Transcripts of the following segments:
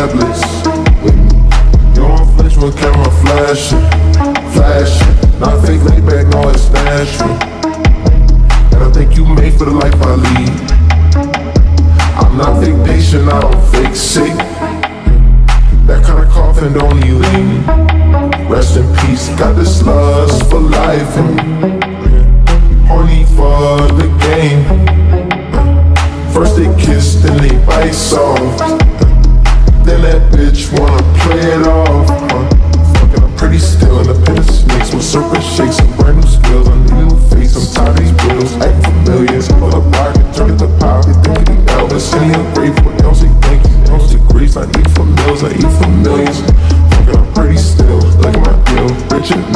tablets with me. You don't camera flashing, flashing. Not fake lay back, no, it's natural. And I think you made for the life I lead. I'm not fake patient, I don't fake sick. That kind of coffin don't you leave. Rest in peace, got this lust for life horny for the game. First they kiss, then they bite soft.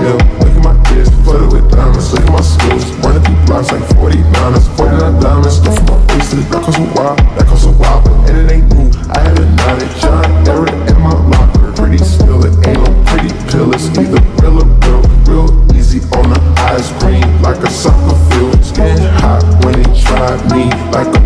Mill. Look at my kids, flooded with diamonds. Look at my skills, running through blocks like 49ers. 49 diamonds, stuff from my faces. That costs a while, that costs a while, and it ain't new. I had a knowledge, John Eric in my locker. Pretty still, it ain't no pretty pill. It's either real or real, real easy on the eyes, green like a soccer field. Skin hot when they tried me like a